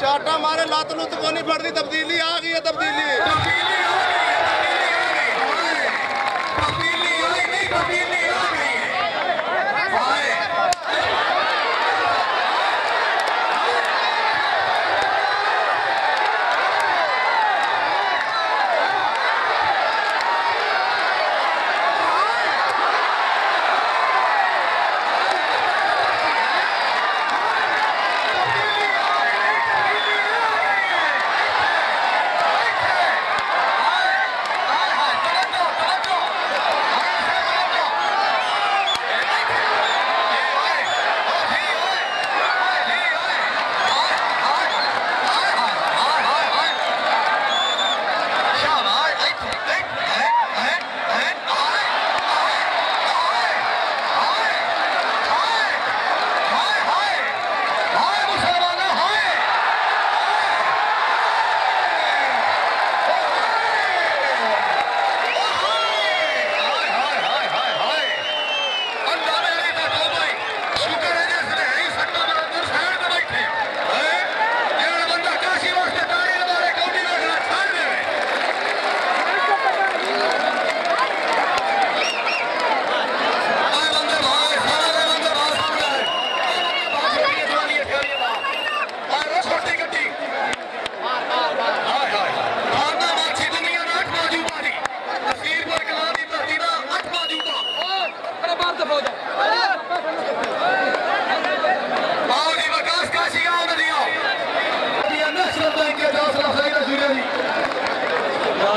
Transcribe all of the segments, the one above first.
चाटा मारे लत लुत को नहीं फटती तब्दीली आ गई है तब्दीली। तब्दीली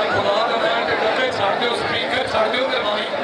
ਖੁਦਾ ਦਾ ਮੈਂ ਤੇ ਡੱਬੇ ਛੱਡ ਦਿਓ ਸਪੀਕਰ ਛੱਡ ਦਿਓ ਤੇ ਮਾਈ